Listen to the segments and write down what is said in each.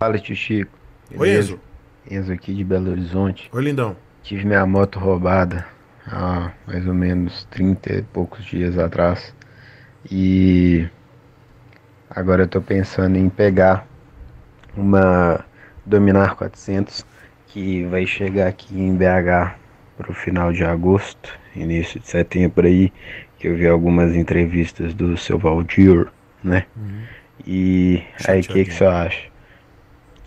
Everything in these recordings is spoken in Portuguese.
Fala, tio Chico. Oi? Enzo. Enzo aqui de Belo Horizonte. Oi, lindão. Tive minha moto roubada há mais ou menos 30 e poucos dias atrás. E agora eu tô pensando em pegar uma Dominar 400 que vai chegar aqui em BH pro final de agosto, início de setembro aí, que eu vi algumas entrevistas do seu Valdir, né? E aí o que que você acha?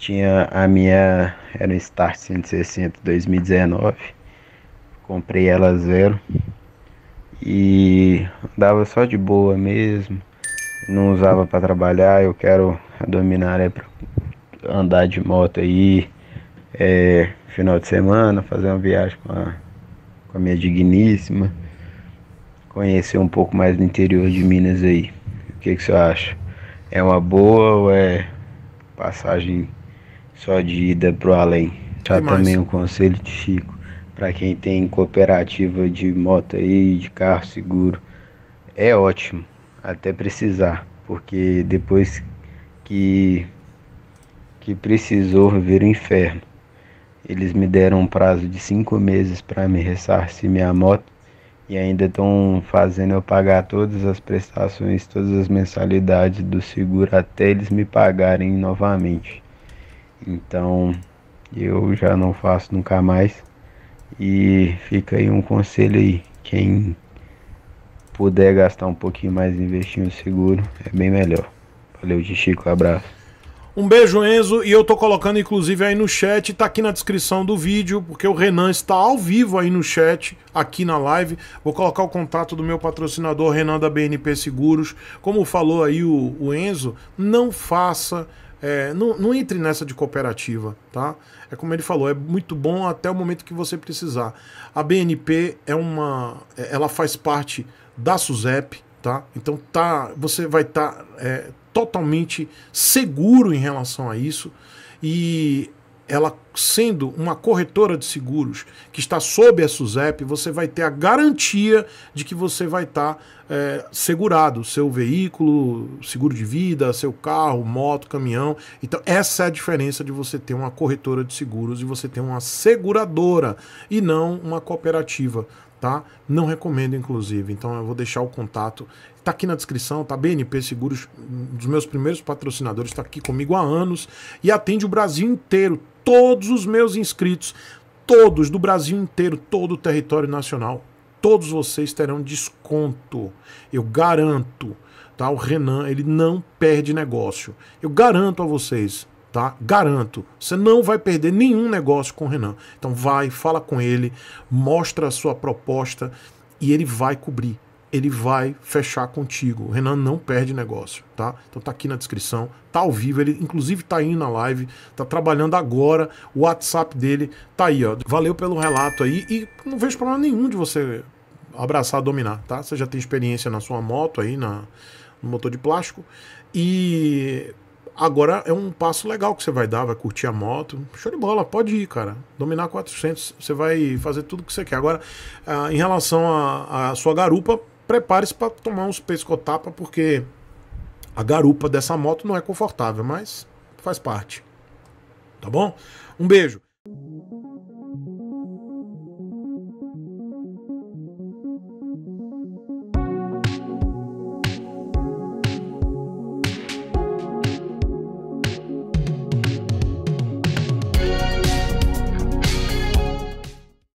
Tinha a minha, era um Start 160 2019. Comprei ela zero. E dava só de boa mesmo. Não usava para trabalhar, eu quero a é pra andar de moto aí, é, final de semana, fazer uma viagem com a, com a minha digníssima, conhecer um pouco mais do interior de Minas aí. O que, que você acha? É uma boa ou é passagem só de ida pro além? Mais? também um conselho de Chico, para quem tem cooperativa de moto aí, de carro seguro, é ótimo, até precisar, porque depois que que precisou vir o inferno. Eles me deram um prazo de cinco meses para me ressarcir minha moto e ainda estão fazendo eu pagar todas as prestações, todas as mensalidades do seguro até eles me pagarem novamente. Então eu já não faço nunca mais. E fica aí um conselho aí. Quem puder gastar um pouquinho mais e investir seguro, é bem melhor. Valeu, de Chico, abraço. Um beijo, Enzo. E eu tô colocando, inclusive, aí no chat, tá aqui na descrição do vídeo, porque o Renan está ao vivo aí no chat, aqui na live. Vou colocar o contato do meu patrocinador, Renan da BNP Seguros. Como falou aí o, o Enzo, não faça. É, não, não entre nessa de cooperativa, tá? É como ele falou, é muito bom até o momento que você precisar. A BNP é uma. Ela faz parte da SUSEP, tá? Então tá, você vai estar é, totalmente seguro em relação a isso e ela sendo uma corretora de seguros que está sob a SUSEP, você vai ter a garantia de que você vai estar é, segurado, seu veículo, seguro de vida, seu carro, moto, caminhão. Então essa é a diferença de você ter uma corretora de seguros e você ter uma seguradora e não uma cooperativa tá? Não recomendo, inclusive. Então eu vou deixar o contato. Tá aqui na descrição, tá? BNP Seguros, um dos meus primeiros patrocinadores, está aqui comigo há anos e atende o Brasil inteiro. Todos os meus inscritos, todos do Brasil inteiro, todo o território nacional, todos vocês terão desconto. Eu garanto. Tá? O Renan, ele não perde negócio. Eu garanto a vocês tá? Garanto. Você não vai perder nenhum negócio com o Renan. Então vai, fala com ele, mostra a sua proposta e ele vai cobrir. Ele vai fechar contigo. O Renan não perde negócio, tá? Então tá aqui na descrição, tá ao vivo, ele inclusive tá aí na live, tá trabalhando agora. O WhatsApp dele tá aí, ó. Valeu pelo relato aí e não vejo problema nenhum de você abraçar, dominar, tá? Você já tem experiência na sua moto aí, na, no motor de plástico. E agora é um passo legal que você vai dar, vai curtir a moto. Show de bola, pode ir, cara. Dominar 400, você vai fazer tudo que você quer. Agora, ah, em relação à à sua garupa, prepare-se para tomar uns pescotapa, porque a garupa dessa moto não é confortável, mas faz parte. Tá bom? Um beijo.